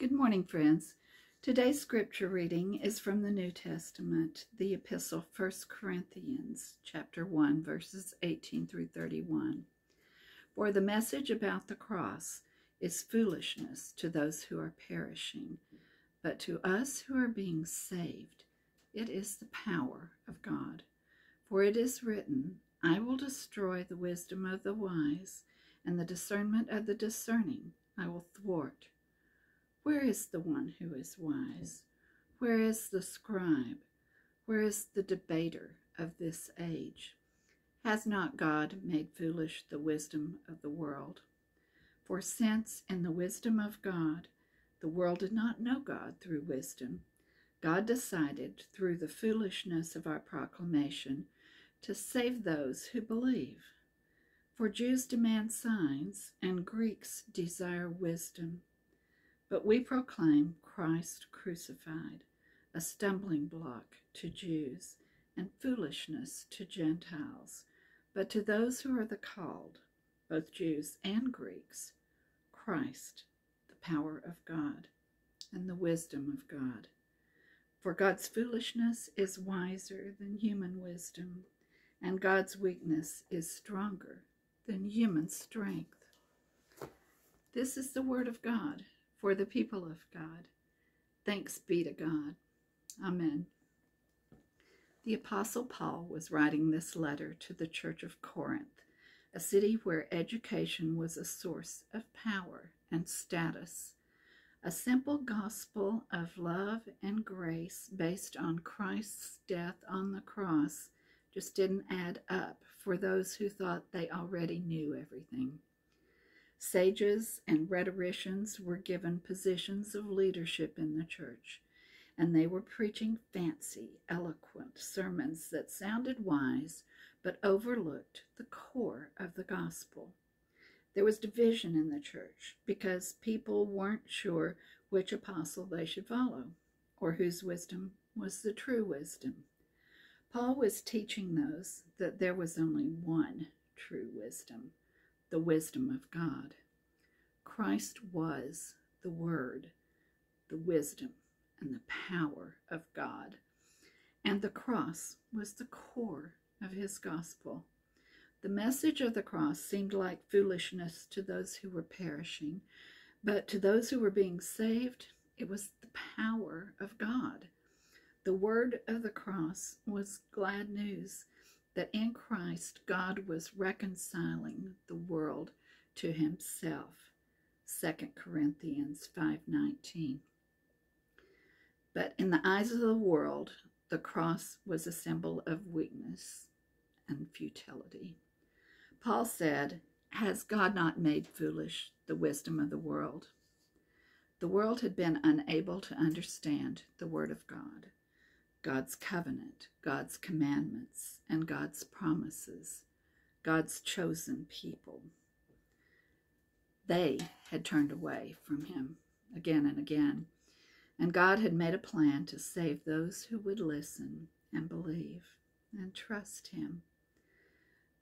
Good morning, friends. Today's scripture reading is from the New Testament, the epistle 1 Corinthians, chapter 1, verses 18 through 31. For the message about the cross is foolishness to those who are perishing, but to us who are being saved, it is the power of God. For it is written, I will destroy the wisdom of the wise, and the discernment of the discerning I will thwart. Where is the one who is wise? Where is the scribe? Where is the debater of this age? Has not God made foolish the wisdom of the world? For since in the wisdom of God, the world did not know God through wisdom, God decided through the foolishness of our proclamation to save those who believe. For Jews demand signs, and Greeks desire wisdom. But we proclaim Christ crucified, a stumbling block to Jews and foolishness to Gentiles. But to those who are the called, both Jews and Greeks, Christ, the power of God and the wisdom of God. For God's foolishness is wiser than human wisdom, and God's weakness is stronger than human strength. This is the word of God for the people of God. Thanks be to God. Amen. The Apostle Paul was writing this letter to the church of Corinth, a city where education was a source of power and status. A simple gospel of love and grace based on Christ's death on the cross just didn't add up for those who thought they already knew everything. Sages and rhetoricians were given positions of leadership in the church, and they were preaching fancy, eloquent sermons that sounded wise but overlooked the core of the gospel. There was division in the church because people weren't sure which apostle they should follow or whose wisdom was the true wisdom. Paul was teaching those that there was only one true wisdom the wisdom of God. Christ was the Word, the wisdom, and the power of God. And the cross was the core of his gospel. The message of the cross seemed like foolishness to those who were perishing, but to those who were being saved, it was the power of God. The word of the cross was glad news that in Christ God was reconciling the world to himself. 2 Corinthians 5:19. But in the eyes of the world, the cross was a symbol of weakness and futility. Paul said, Has God not made foolish the wisdom of the world? The world had been unable to understand the Word of God. God's covenant, God's commandments, and God's promises, God's chosen people. They had turned away from him again and again, and God had made a plan to save those who would listen and believe and trust him.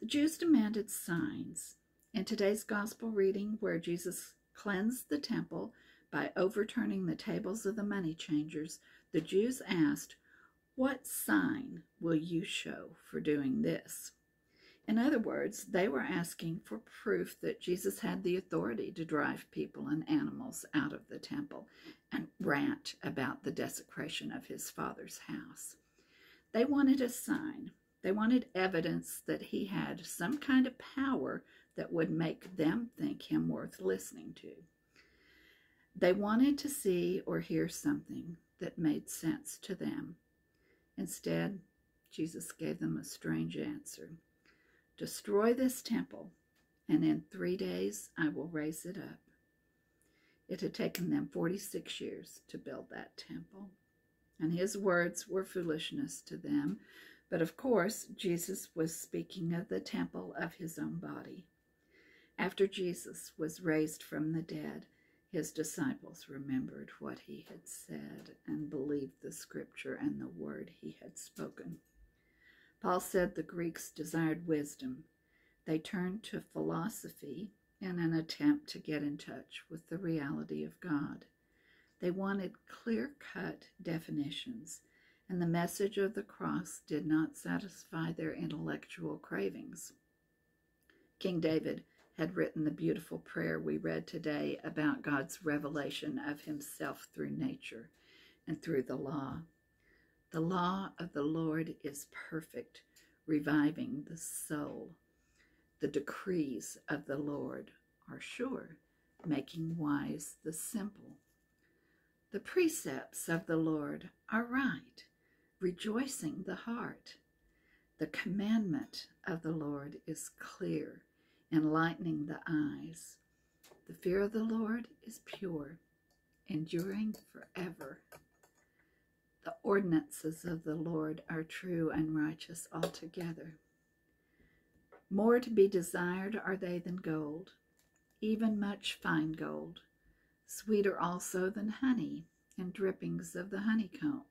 The Jews demanded signs. In today's gospel reading, where Jesus cleansed the temple by overturning the tables of the money changers, the Jews asked, what sign will you show for doing this? In other words, they were asking for proof that Jesus had the authority to drive people and animals out of the temple and rant about the desecration of his father's house. They wanted a sign. They wanted evidence that he had some kind of power that would make them think him worth listening to. They wanted to see or hear something that made sense to them Instead, Jesus gave them a strange answer. Destroy this temple, and in three days I will raise it up. It had taken them 46 years to build that temple, and his words were foolishness to them. But of course, Jesus was speaking of the temple of his own body. After Jesus was raised from the dead, his disciples remembered what he had said and believed the scripture and the word he had spoken. Paul said the Greeks desired wisdom. They turned to philosophy in an attempt to get in touch with the reality of God. They wanted clear cut definitions, and the message of the cross did not satisfy their intellectual cravings. King David had written the beautiful prayer we read today about God's revelation of himself through nature and through the law. The law of the Lord is perfect, reviving the soul. The decrees of the Lord are sure, making wise the simple. The precepts of the Lord are right, rejoicing the heart. The commandment of the Lord is clear, enlightening the eyes. The fear of the Lord is pure, enduring forever. The ordinances of the Lord are true and righteous altogether. More to be desired are they than gold, even much fine gold, sweeter also than honey and drippings of the honeycomb.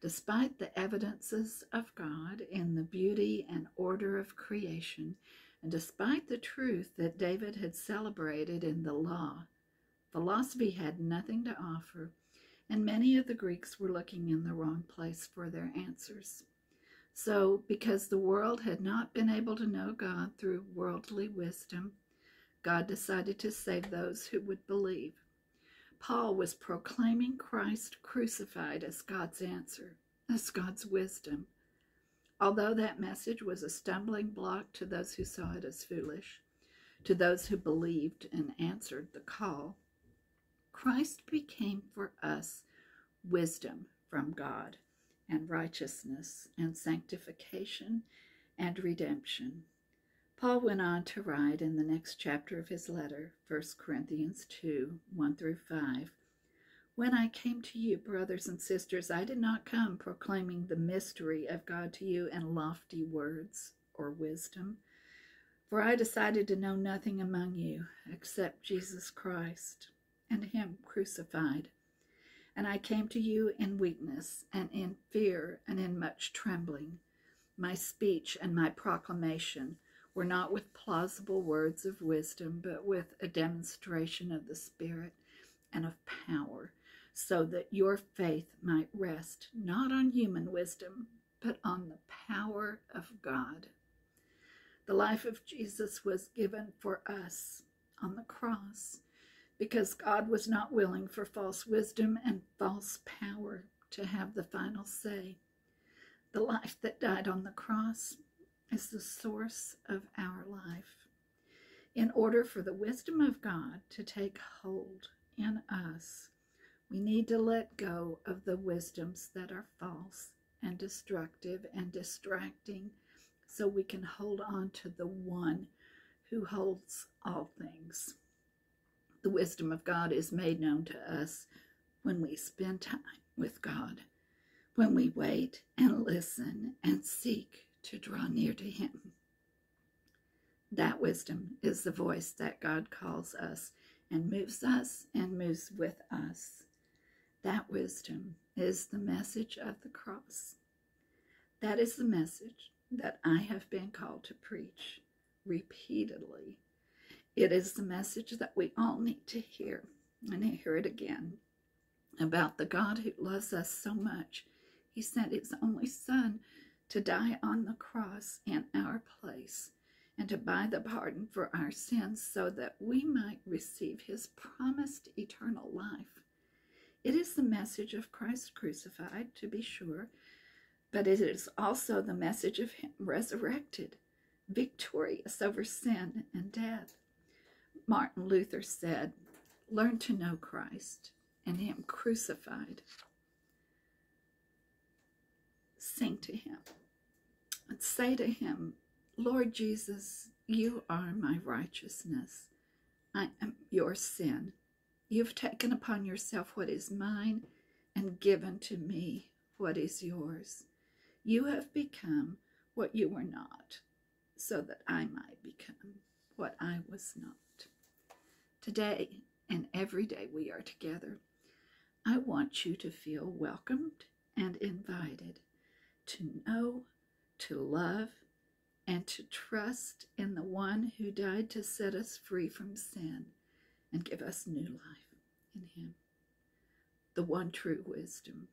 Despite the evidences of God in the beauty and order of creation, and despite the truth that David had celebrated in the law, philosophy had nothing to offer and many of the Greeks were looking in the wrong place for their answers. So, because the world had not been able to know God through worldly wisdom, God decided to save those who would believe. Paul was proclaiming Christ crucified as God's answer, as God's wisdom. Although that message was a stumbling block to those who saw it as foolish, to those who believed and answered the call, Christ became for us wisdom from God and righteousness and sanctification and redemption. Paul went on to write in the next chapter of his letter, 1 Corinthians 2 1 through 5. When I came to you, brothers and sisters, I did not come proclaiming the mystery of God to you in lofty words or wisdom, for I decided to know nothing among you except Jesus Christ and him crucified. And I came to you in weakness and in fear and in much trembling. My speech and my proclamation were not with plausible words of wisdom, but with a demonstration of the Spirit and of power, so that your faith might rest not on human wisdom, but on the power of God. The life of Jesus was given for us on the cross because God was not willing for false wisdom and false power to have the final say. The life that died on the cross is the source of our life. In order for the wisdom of God to take hold in us, we need to let go of the wisdoms that are false and destructive and distracting so we can hold on to the one who holds all things. The wisdom of God is made known to us when we spend time with God, when we wait and listen and seek to draw near to Him. That wisdom is the voice that God calls us and moves us and moves with us. That wisdom is the message of the cross. That is the message that I have been called to preach repeatedly it is the message that we all need to hear and hear it again about the God who loves us so much. He sent his only son to die on the cross in our place and to buy the pardon for our sins so that we might receive his promised eternal life. It is the message of Christ crucified, to be sure, but it is also the message of him resurrected, victorious over sin and death. Martin Luther said, Learn to know Christ and Him crucified. Sing to Him and say to Him, Lord Jesus, you are my righteousness. I am your sin. You've taken upon yourself what is mine and given to me what is yours. You have become what you were not, so that I might become what I was not today and every day we are together, I want you to feel welcomed and invited to know, to love, and to trust in the one who died to set us free from sin and give us new life in him. the one true wisdom,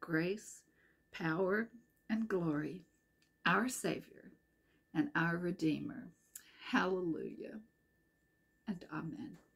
grace, power, and glory, our Savior and our Redeemer. Hallelujah and Amen.